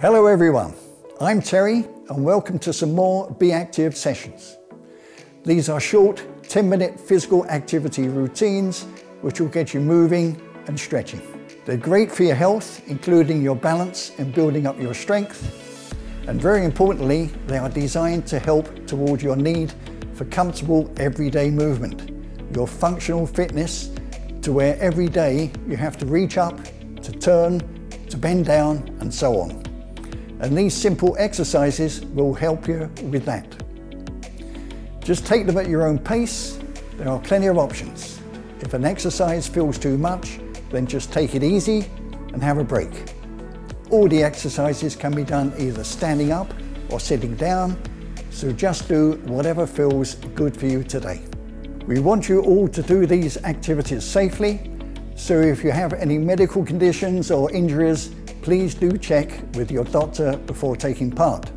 Hello everyone, I'm Terry and welcome to some more BeActive sessions. These are short 10 minute physical activity routines which will get you moving and stretching. They're great for your health, including your balance and building up your strength. And very importantly, they are designed to help toward your need for comfortable everyday movement, your functional fitness to where every day you have to reach up, to turn, to bend down and so on. And these simple exercises will help you with that. Just take them at your own pace. There are plenty of options. If an exercise feels too much, then just take it easy and have a break. All the exercises can be done either standing up or sitting down, so just do whatever feels good for you today. We want you all to do these activities safely, so if you have any medical conditions or injuries, please do check with your doctor before taking part.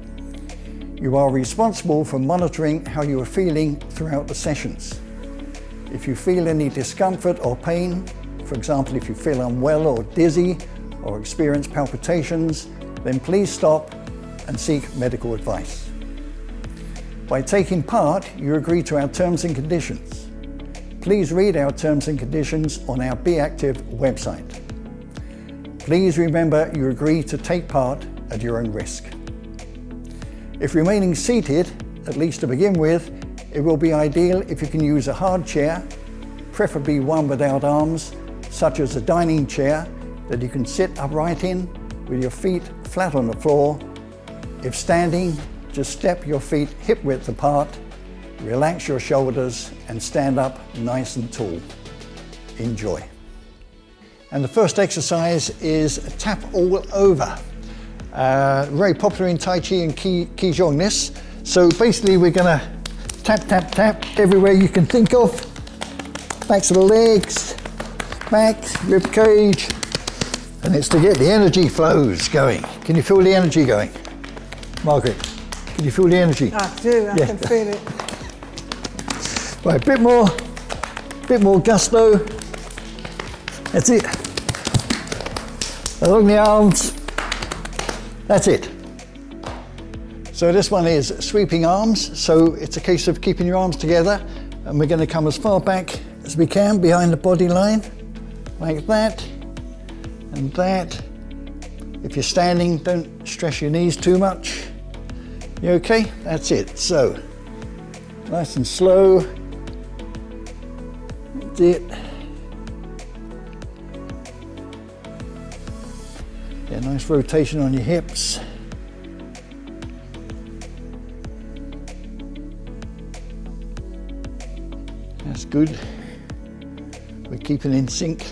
You are responsible for monitoring how you are feeling throughout the sessions. If you feel any discomfort or pain, for example, if you feel unwell or dizzy or experience palpitations, then please stop and seek medical advice. By taking part, you agree to our terms and conditions. Please read our terms and conditions on our BeActive website. Please remember you agree to take part at your own risk. If remaining seated, at least to begin with, it will be ideal if you can use a hard chair, preferably one without arms, such as a dining chair that you can sit upright in with your feet flat on the floor. If standing, just step your feet hip width apart, relax your shoulders and stand up nice and tall. Enjoy. And the first exercise is tap all over. Uh, very popular in Tai Chi and Qi, Qigong this. So basically we're gonna tap, tap, tap everywhere you can think of. Backs of the legs, back, rib cage, and it's to get the energy flows going. Can you feel the energy going? Margaret, can you feel the energy? I do, I yeah. can feel it. Right, a bit more, bit more gusto. That's it. Along the arms. That's it. So this one is sweeping arms. So it's a case of keeping your arms together and we're going to come as far back as we can behind the body line like that and that. If you're standing, don't stress your knees too much. You okay? That's it. So, nice and slow. That's it. Nice rotation on your hips. That's good. We're keeping in sync.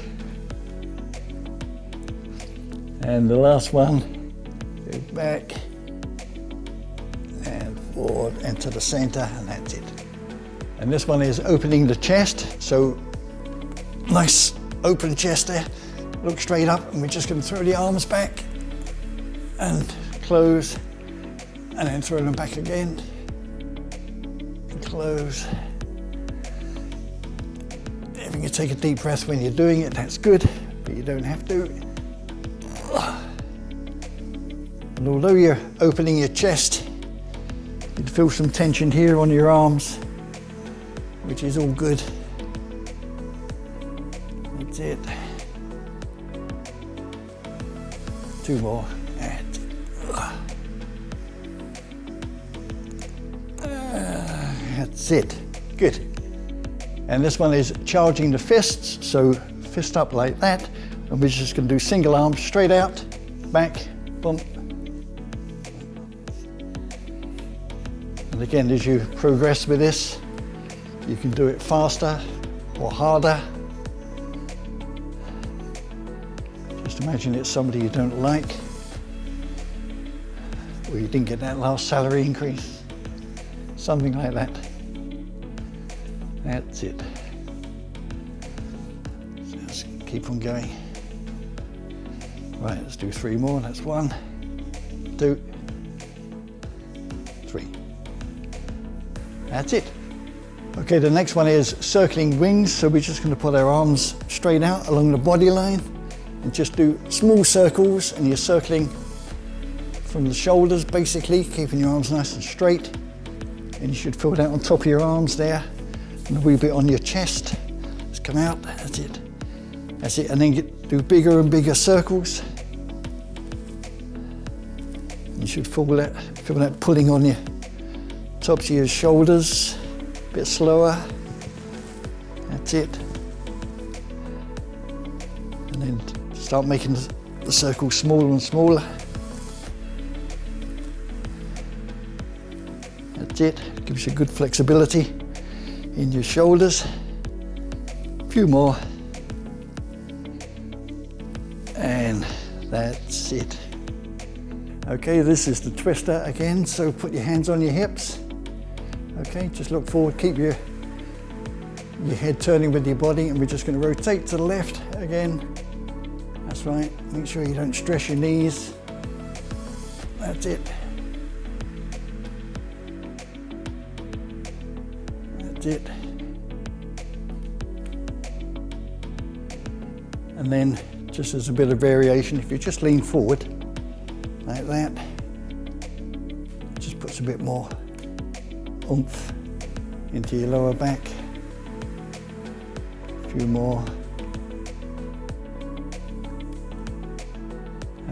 And the last one, go back and forward and to the center, and that's it. And this one is opening the chest. So nice open chest there. Look straight up, and we're just going to throw the arms back and close, and then throw them back again. And close. If you can take a deep breath when you're doing it, that's good, but you don't have to. And although you're opening your chest, you feel some tension here on your arms, which is all good. That's it. Two more. and uh, That's it. Good. And this one is charging the fists. So fist up like that. And we're just to do single arm straight out, back, bump, And again, as you progress with this, you can do it faster or harder. Imagine it's somebody you don't like, or you didn't get that last salary increase, something like that. That's it. Just keep on going. Right, let's do three more. That's one, two, three. That's it. Okay, the next one is circling wings. So we're just going to put our arms straight out along the body line and just do small circles and you're circling from the shoulders, basically, keeping your arms nice and straight. And you should feel that on top of your arms there, and a wee bit on your chest. Let's come out, that's it. That's it, and then get, do bigger and bigger circles. You should feel that, feel that pulling on your tops of your shoulders, a bit slower. That's it. And then start making the circle smaller and smaller. That's it. Gives you good flexibility in your shoulders. A few more. And that's it. Okay, this is the twister again. So put your hands on your hips. Okay, just look forward, keep your, your head turning with your body and we're just gonna rotate to the left again. That's right, make sure you don't stress your knees. That's it. That's it. And then just as a bit of variation, if you just lean forward like that, just puts a bit more oomph into your lower back. A few more.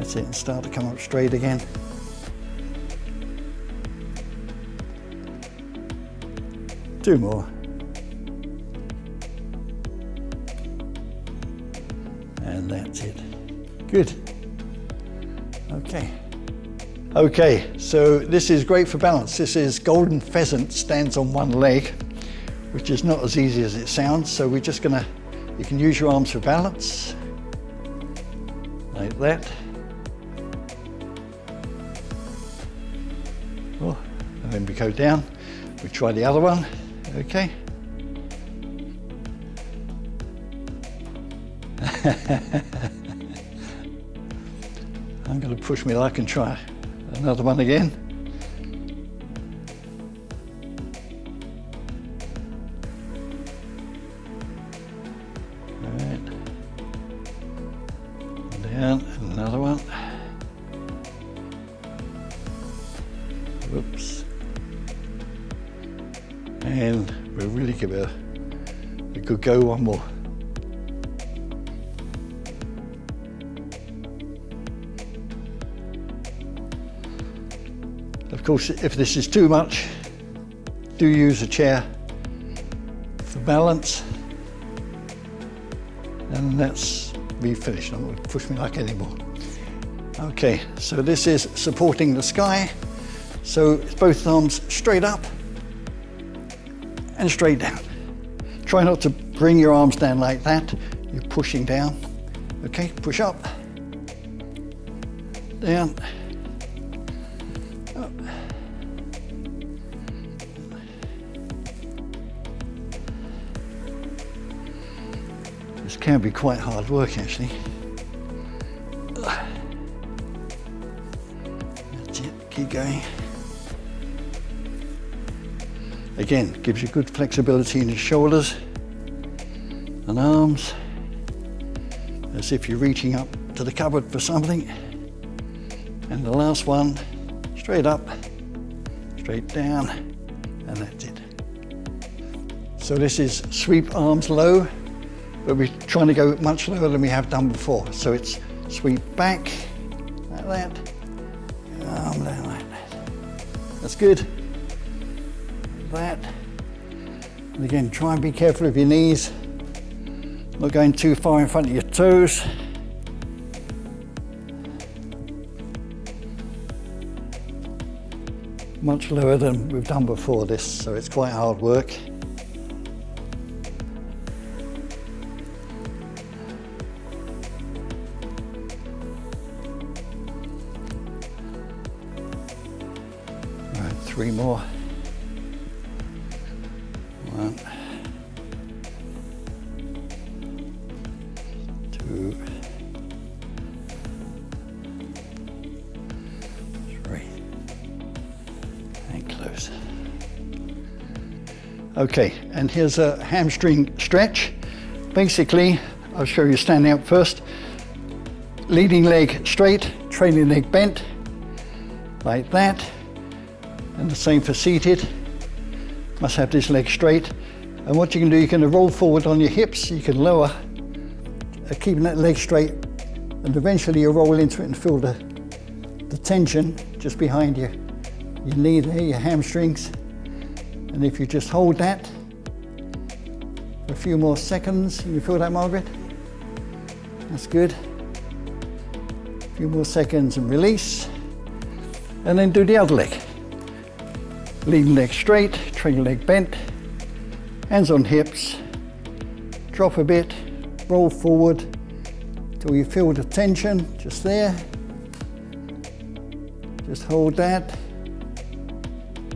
That's it, and start to come up straight again. Two more. And that's it. Good. Okay. Okay, so this is great for balance. This is golden pheasant stands on one leg, which is not as easy as it sounds. So we're just gonna, you can use your arms for balance, like that. Oh, and then we go down. We try the other one, okay. I'm going to push my luck and try Another one again. Right. Down, go one more. Of course, if this is too much, do use a chair for balance. And that's me finished. I'm to push me like anymore. Okay, so this is supporting the sky. So it's both arms straight up and straight down. Try not to bring your arms down like that. You're pushing down. Okay, push up, down, Up. This can be quite hard work actually. That's it, keep going. Again, gives you good flexibility in your shoulders and arms, as if you're reaching up to the cupboard for something. And the last one, straight up, straight down, and that's it. So this is sweep arms low, but we're trying to go much lower than we have done before. So it's sweep back, like that, arm down like that. That's good. Like that. And again, try and be careful of your knees, not going too far in front of your toes. Much lower than we've done before this, so it's quite hard work. three more. One, Okay, and here's a hamstring stretch. Basically, I'll show you standing up first. Leading leg straight, trailing leg bent, like that. And the same for seated. Must have this leg straight. And what you can do, you can roll forward on your hips, you can lower, uh, keeping that leg straight, and eventually you roll into it and feel the, the tension just behind you. Your knee there, your hamstrings. And if you just hold that for a few more seconds, you feel that, Margaret? That's good. A few more seconds and release. And then do the other leg. Lean leg straight, trailing leg bent, hands on hips, drop a bit, roll forward till you feel the tension just there. Just hold that.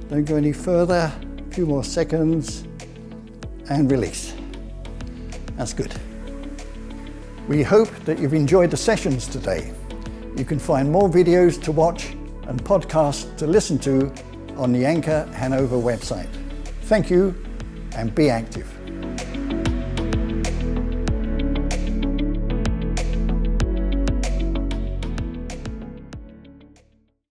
Don't go any further. A few more seconds and release. That's good. We hope that you've enjoyed the sessions today. You can find more videos to watch and podcasts to listen to on the Anchor Hanover website. Thank you and be active.